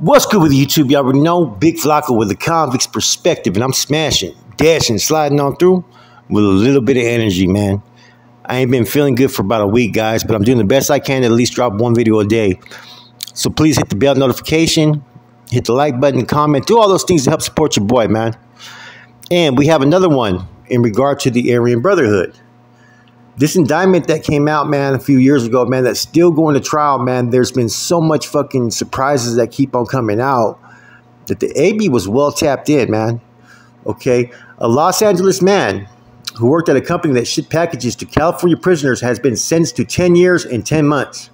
What's good with YouTube? Y'all already know Big Flocka with the convict's perspective, and I'm smashing, dashing, sliding on through with a little bit of energy, man. I ain't been feeling good for about a week, guys, but I'm doing the best I can to at least drop one video a day. So please hit the bell notification, hit the like button, comment, do all those things to help support your boy, man. And we have another one in regard to the Aryan Brotherhood this indictment that came out, man, a few years ago, man, that's still going to trial, man. There's been so much fucking surprises that keep on coming out that the AB was well tapped in, man. Okay. A Los Angeles man who worked at a company that shipped packages to California prisoners has been sentenced to 10 years and 10 months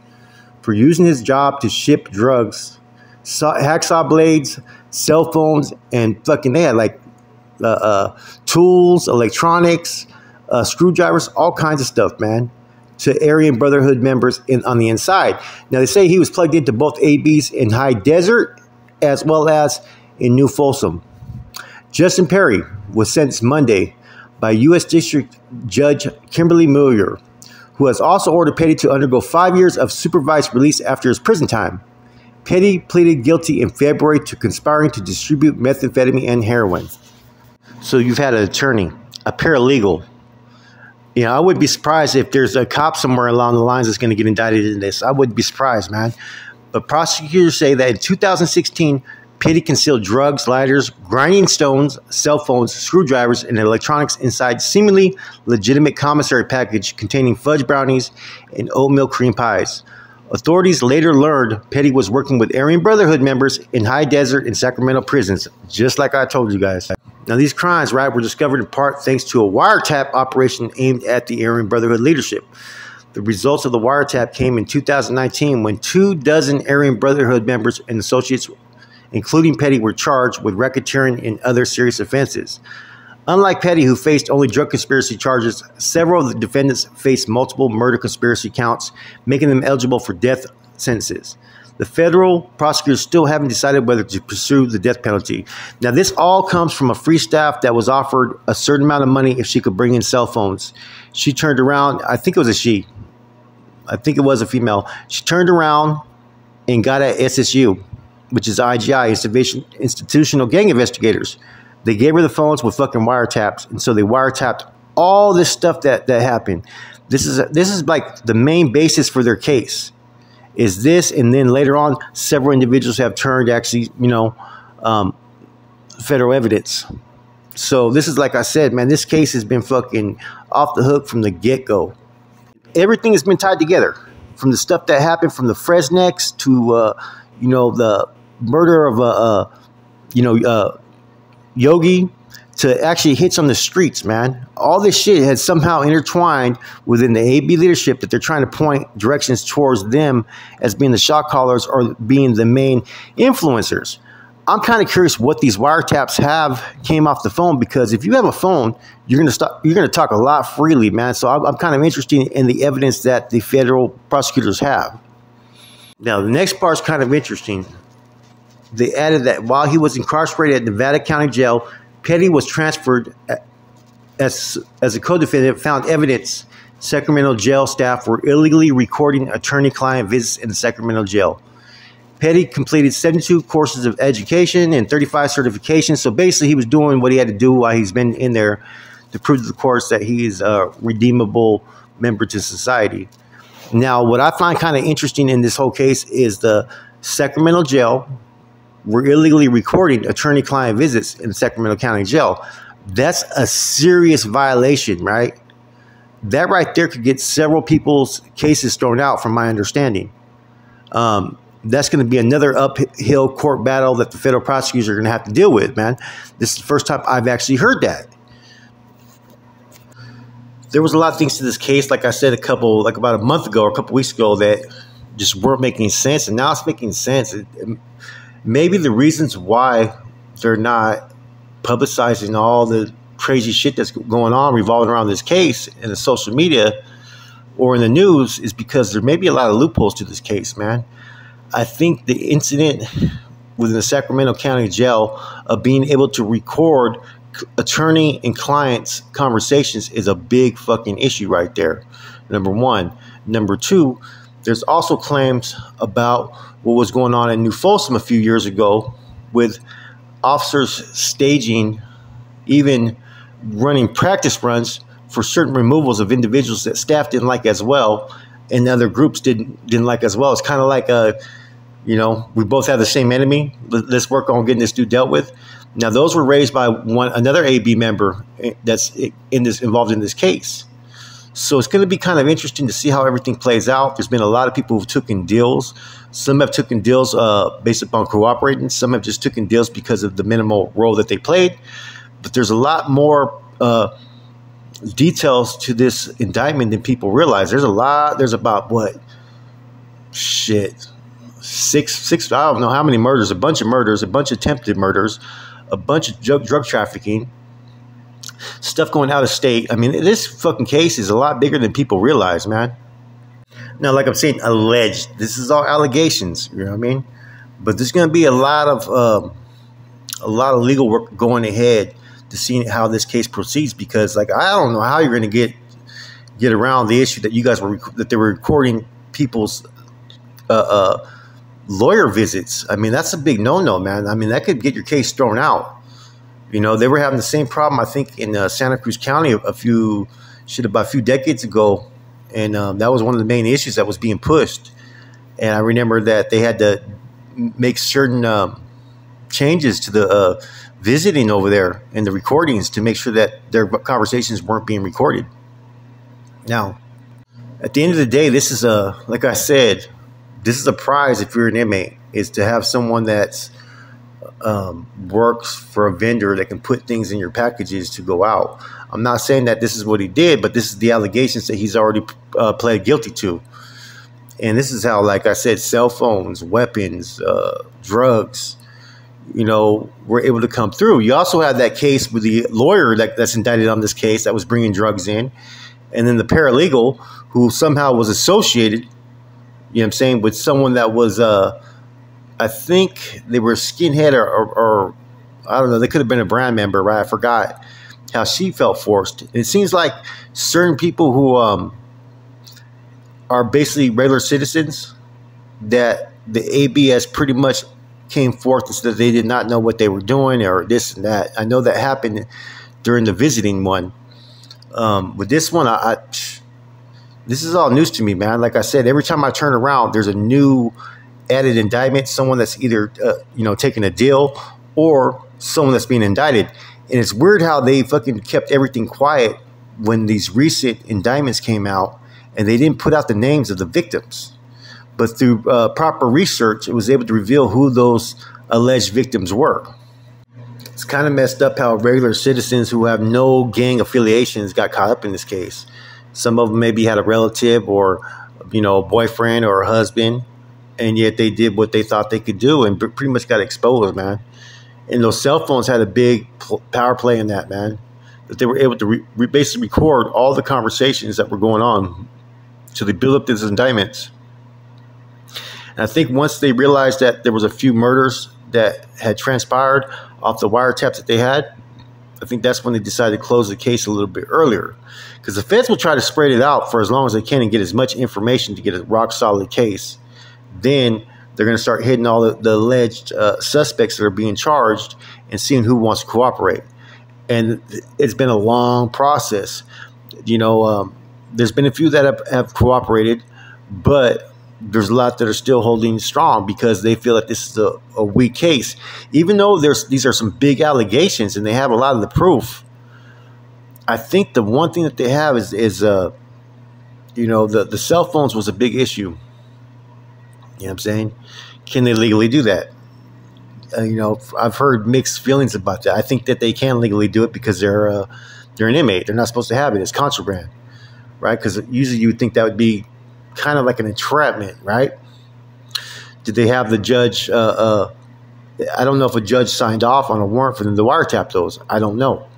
for using his job to ship drugs, hacksaw blades, cell phones, and fucking, they had like uh, uh, tools, electronics, uh, screwdrivers, all kinds of stuff, man, to Aryan Brotherhood members in, on the inside. Now, they say he was plugged into both ABs in High Desert as well as in New Folsom. Justin Petty was sentenced Monday by U.S. District Judge Kimberly Mueller, who has also ordered Petty to undergo five years of supervised release after his prison time. Petty pleaded guilty in February to conspiring to distribute methamphetamine and heroin. So you've had an attorney, a paralegal, you know, I would be surprised if there's a cop somewhere along the lines that's going to get indicted in this. I wouldn't be surprised, man. But prosecutors say that in 2016, Petty concealed drugs, lighters, grinding stones, cell phones, screwdrivers, and electronics inside seemingly legitimate commissary package containing fudge brownies and oatmeal cream pies. Authorities later learned Petty was working with Aryan Brotherhood members in High Desert and Sacramento prisons, just like I told you guys. Now, these crimes, right, were discovered in part thanks to a wiretap operation aimed at the Aryan Brotherhood leadership. The results of the wiretap came in 2019 when two dozen Aryan Brotherhood members and associates, including Petty, were charged with racketeering and other serious offenses. Unlike Petty, who faced only drug conspiracy charges, several of the defendants faced multiple murder conspiracy counts, making them eligible for death sentences. The federal prosecutors still haven't decided whether to pursue the death penalty. Now, this all comes from a free staff that was offered a certain amount of money if she could bring in cell phones. She turned around, I think it was a she, I think it was a female. She turned around and got at SSU, which is IGI, Institutional Gang Investigators. They gave her the phones with fucking wiretaps, and so they wiretapped all this stuff that that happened. This is this is like the main basis for their case is this, and then later on, several individuals have turned actually, you know, um, federal evidence. So this is like I said, man, this case has been fucking off the hook from the get go. Everything has been tied together, from the stuff that happened from the Fresnex to, uh, you know, the murder of a, uh, uh, you know, uh, Yogi to actually hits on the streets, man. All this shit has somehow intertwined within the AB leadership that they're trying to point directions towards them as being the shot callers or being the main influencers. I'm kind of curious what these wiretaps have came off the phone because if you have a phone, you're gonna stop. You're gonna talk a lot freely, man. So I'm, I'm kind of interested in the evidence that the federal prosecutors have. Now the next part is kind of interesting. They added that while he was incarcerated at Nevada County Jail, Petty was transferred as, as a co-defendant, found evidence Sacramento jail staff were illegally recording attorney-client visits in the Sacramento jail. Petty completed 72 courses of education and 35 certifications. So basically, he was doing what he had to do while he's been in there to prove to the courts that he is a redeemable member to society. Now, what I find kind of interesting in this whole case is the Sacramento jail were illegally recording attorney client visits in the Sacramento County Jail. That's a serious violation, right? That right there could get several people's cases thrown out, from my understanding. Um, that's going to be another uphill court battle that the federal prosecutors are going to have to deal with, man. This is the first time I've actually heard that. There was a lot of things to this case, like I said a couple, like about a month ago or a couple weeks ago, that just weren't making sense, and now it's making sense. It, it, maybe the reasons why they're not publicizing all the crazy shit that's going on revolving around this case in the social media or in the news is because there may be a lot of loopholes to this case, man. I think the incident within the Sacramento County Jail of being able to record attorney and clients conversations is a big fucking issue right there. Number one. Number two, there's also claims about what was going on in New Folsom a few years ago with officers staging, even running practice runs for certain removals of individuals that staff didn't like as well and other groups didn't didn't like as well. It's kind of like a, you know, we both have the same enemy. Let's work on getting this dude dealt with. Now, those were raised by one another AB member eh, that's in this involved in this case. So it's going to be kind of interesting to see how everything plays out. There's been a lot of people who've taken deals. Some have taken deals uh, based upon cooperating. Some have just taken deals because of the minimal role that they played. But there's a lot more uh, details to this indictment than people realize. There's a lot. There's about what? Shit, six, six. I don't know how many murders. A bunch of murders. A bunch of attempted murders. A bunch of drug, drug trafficking stuff going out of state. I mean, this fucking case is a lot bigger than people realize, man. Now, like I'm saying, alleged. This is all allegations. You know what I mean? But there's going to be a lot of um, a lot of legal work going ahead to see how this case proceeds. Because, like, I don't know how you're going to get get around the issue that you guys were that they were recording people's uh, uh, lawyer visits. I mean, that's a big no no, man. I mean, that could get your case thrown out. You know, they were having the same problem, I think, in uh, Santa Cruz County a, few, shit, about a few decades ago. And um, that was one of the main issues that was being pushed. And I remember that they had to make certain um, changes to the uh, visiting over there and the recordings to make sure that their conversations weren't being recorded. Now, at the end of the day, this is a, like I said, this is a prize if you're an inmate, is to have someone that's um, works for a vendor that can put things in your packages to go out. I'm not saying that this is what he did, but this is the allegations that he's already uh, pled guilty to. And this is how, like I said, cell phones, weapons, uh, drugs, you know, were able to come through. You also have that case with the lawyer that, that's indicted on this case that was bringing drugs in, and then the paralegal who somehow was associated, you know I'm saying, with someone that was uh, I think they were skinhead or, or, or, I don't know. They could have been a brand member, right? I forgot how she felt forced. It seems like certain people who um, are basically regular citizens that the ABS pretty much came forth and said that they did not know what they were doing or this and that. I know that happened during the visiting one. Um, with this one, I, I this is all news to me, man. Like I said, every time I turn around, there's a new added indictment, someone that's either uh, you know taking a deal or someone that's being indicted. And it's weird how they fucking kept everything quiet when these recent indictments came out, and they didn't put out the names of the victims. But through uh, proper research, it was able to reveal who those alleged victims were. It's kind of messed up how regular citizens who have no gang affiliations got caught up in this case. Some of them maybe had a relative or, you know, a boyfriend or a husband and yet they did what they thought they could do and pretty much got exposed, man. And those cell phones had a big power play in that, man. That they were able to re- basically record all the conversations that were going on, so they build up these indictments. And I think once they realized that there was a few murders that had transpired off the wiretaps that they had, I think that's when they decided to close the case a little bit earlier. Because the feds will try to spread it out for as long as they can and get as much information to get a rock solid case then they're going to start hitting all the, the alleged uh, suspects that are being charged and seeing who wants to cooperate. And it's been a long process. You know, um, there's been a few that have, have cooperated, but there's a lot that are still holding strong because they feel that this is a, a, weak case. Even though there's these are some big allegations and they have a lot of the proof, I think the one thing that they have is is uh, you know the the cell phones was a big issue know what I'm saying? Can they legally do that? Uh, you know, I've heard mixed feelings about that. I think that they can legally do it because they're uh, they're an inmate. They're not supposed to have it. It's contraband, right? Because usually you would think that would be kind of like an entrapment, right? Did they have the judge? Uh, uh, I don't know if a judge signed off on a warrant for them to wiretap those. I don't know,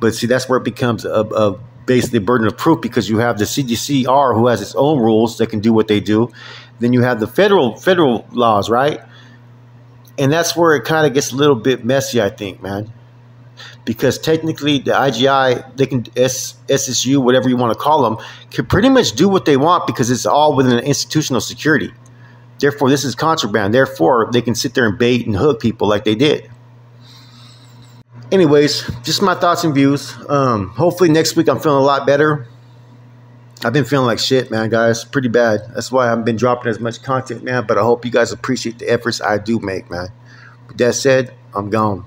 but see, that's where it becomes a, a basically burden of proof because you have the CDCR who has its own rules that can do what they do, then you have the federal federal laws, right? And that's where it kind of gets a little bit messy, I think, man. because technically the IGI, they can S, SSU, whatever you want to call them, can pretty much do what they want because it's all within institutional security. Therefore, this is contraband. Therefore, they can sit there and bait and hook people like they did. Anyways, just my thoughts and views. Um, hopefully next week I'm feeling a lot better. I've been feeling like shit, man, guys. Pretty bad. That's why I haven't been dropping as much content, man. But I hope you guys appreciate the efforts I do make, man. With that said, I'm gone.